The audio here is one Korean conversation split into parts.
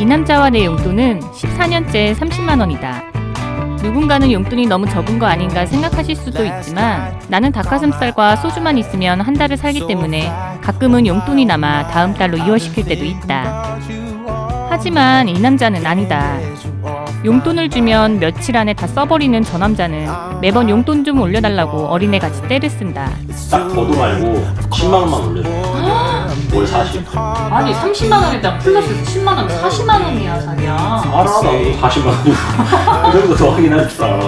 이 남자와 내 용돈은 14년째 30만 원이다. 누군가는 용돈이 너무 적은 거 아닌가 생각하실 수도 있지만 나는 닭가슴살과 소주만 있으면 한 달을 살기 때문에 가끔은 용돈이 남아 다음 달로 이월시킬 때도 있다. 하지만 이 남자는 아니다. 용돈을 주면 며칠 안에 다 써버리는 저 남자는 매번 용돈 좀 올려달라고 어린애같이 떼를 쓴다. 딱 더도 말고 10만 원만 올려줘. 월 40. 아니 30만 원에다 플러스 10만 원 40만 원이야 자기야. 알아 나도 40만 원. 그 정도 더 하긴 할 줄 알아.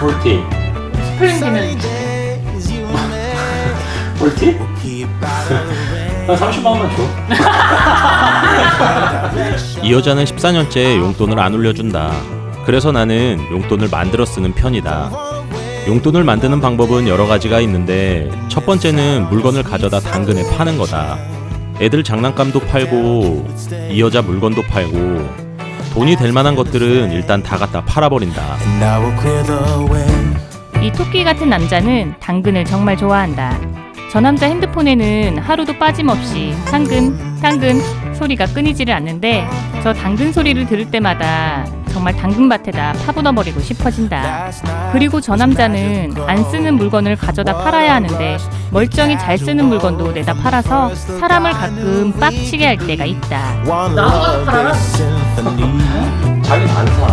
forty. 스펠링 대면 forty? 한 30만 원만 줘. 이 여자는 14년째 용돈을 안 올려준다. 그래서 나는 용돈을 만들어 쓰는 편이다. 용돈을 만드는 방법은 여러 가지가 있는데 첫 번째는 물건을 가져다 당근에 파는 거다. 애들 장난감도 팔고 이 여자 물건도 팔고 돈이 될 만한 것들은 일단 다 갖다 팔아버린다. 이 토끼 같은 남자는 당근을 정말 좋아한다. 저 남자 핸드폰에는 하루도 빠짐없이 당근, 당근 소리가 끊이지를 않는데 저 당근 소리를 들을 때마다 정말 당근밭에다 파묻어버리고 싶어진다. 그리고 저 남자는 안 쓰는 물건을 가져다 팔아야 하는데 멀쩡히 잘 쓰는 물건도 내다 팔아서 사람을 가끔 빡치게 할 때가 있다. Is symphony. 자기는 안 사.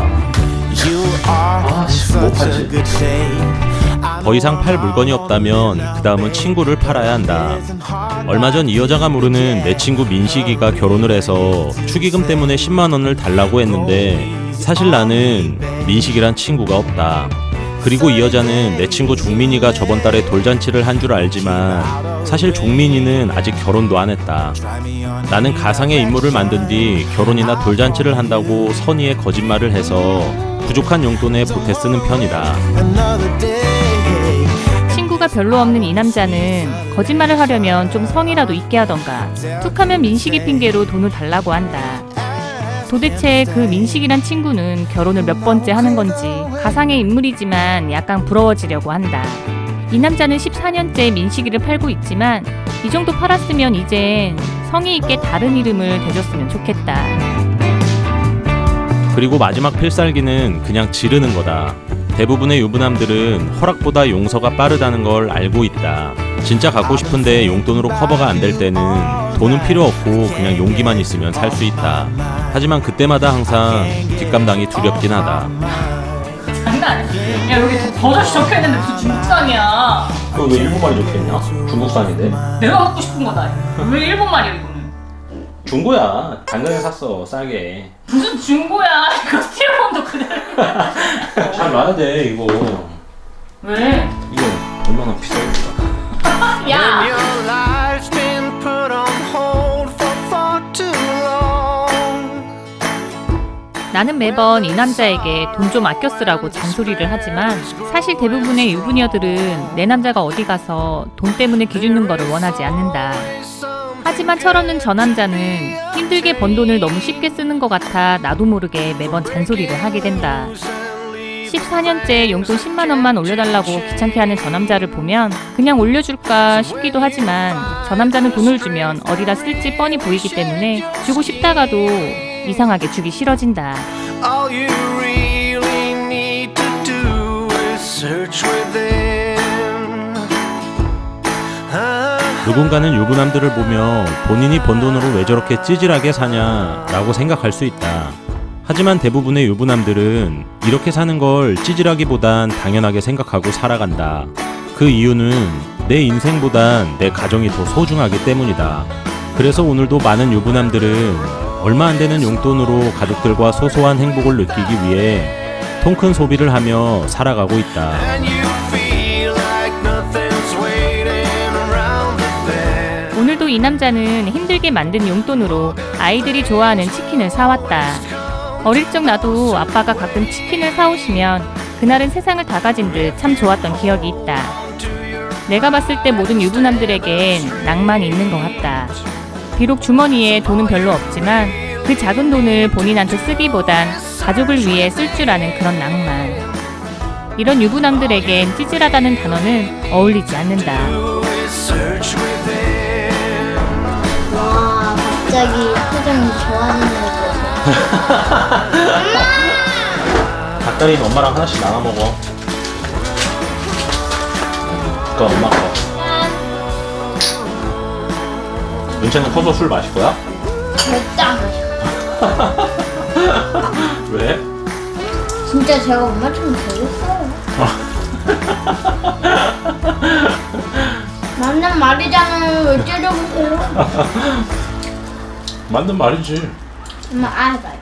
You are 아, in 씨, 못 such a 팔지. good shape. 더 이상 팔 물건이 없다면 그 다음은 친구를 팔아야 한다. 얼마 전 이 여자가 모르는 내 친구 민식이가 결혼을 해서 축의금 때문에 10만 원을 달라고 했는데 사실 나는 민식이란 친구가 없다. 그리고 이 여자는 내 친구 종민이가 저번 달에 돌잔치를 한 줄 알지만 사실 종민이는 아직 결혼도 안 했다. 나는 가상의 인물을 만든 뒤 결혼이나 돌잔치를 한다고 선의의 거짓말을 해서 부족한 용돈에 보태 쓰는 편이다. 친구가 별로 없는 이 남자는 거짓말을 하려면 좀 성이라도 있게 하던가 툭하면 민식이 핑계로 돈을 달라고 한다. 도대체 그 민식이란 친구는 결혼을 몇 번째 하는 건지 가상의 인물이지만 약간 부러워지려고 한다. 이 남자는 14년째 민식이를 팔고 있지만 이 정도 팔았으면 이젠 성의 있게 다른 이름을 대줬으면 좋겠다. 그리고 마지막 필살기는 그냥 지르는 거다. 대부분의 유부남들은 허락보다 용서가 빠르다는 걸 알고 있다. 진짜 갖고 싶은데 용돈으로 커버가 안 될 때는 돈은 필요 없고 그냥 용기만 있으면 살 수 있다. 하지만 그때마다 항상 뒷감당이 두렵긴 하다. 장난 아니야. 야 여기 버젓이 적혀 있는데 무슨 중국산이야. 그거 왜 일본말이 적혀있냐? 중국산인데. 내가 갖고 싶은 거다. 왜 일본 말이야 이거는? 중고야. 당근에 샀어. 싸게. 무슨 중고야? 이거 스티로폼도 그대로. 잘 놔야 돼 이거. 왜? 이거 얼마나 비싸니까. 야. 나는 매번 이 남자에게 돈 좀 아껴 쓰라고 잔소리를 하지만 사실 대부분의 유부녀들은 내 남자가 어디 가서 돈 때문에 기죽는 거를 원하지 않는다. 하지만 철없는 저 남자는 힘들게 번 돈을 너무 쉽게 쓰는 것 같아 나도 모르게 매번 잔소리를 하게 된다. 14년째 용돈 10만 원만 올려달라고 귀찮게 하는 저 남자를 보면 그냥 올려줄까 싶기도 하지만 저 남자는 돈을 주면 어디다 쓸지 뻔히 보이기 때문에 주고 싶다가도 이상하게 주기 싫어진다. All you really need to do is search within. Ah. 누군가는 유부남들을 보며 본인이 번 돈으로 왜 저렇게 찌질하게 사냐라고 생각할 수 있다. 하지만 대부분의 유부남들은 이렇게 사는 걸 찌질하기보단 당연하게 생각하고 살아간다. 그 이유는 내 인생보단 내 가정이 더 소중하기 때문이다. 그래서 오늘도 많은 유부남들은 얼마 안 되는 용돈으로 가족들과 소소한 행복을 느끼기 위해 통 큰 소비를 하며 살아가고 있다. 오늘도 이 남자는 힘들게 만든 용돈으로 아이들이 좋아하는 치킨을 사왔다. 어릴 적 나도 아빠가 가끔 치킨을 사오시면 그날은 세상을 다 가진 듯 참 좋았던 기억이 있다. 내가 봤을 때 모든 유부남들에겐 낭만이 있는 것 같다. 비록 주머니에 돈은 별로 없지만 그 작은 돈을 본인한테 쓰기보단 가족을 위해 쓸 줄 아는 그런 낭만. 이런 유부남들에겐 찌질하다는 단어는 어울리지 않는다. 와, 갑자기 표정이 좋아지는 거 보고 닭다리는 엄마랑 하나씩 나눠 먹어. 그거 엄마 거. 은채는 커서 술 마실 거야? 절대 안 마셔 왜? 진짜 제가 엄마처럼 되겠어요 맞는 말이잖아요 왜 째려보세요 맞는 말이지. 엄마 아 해봐요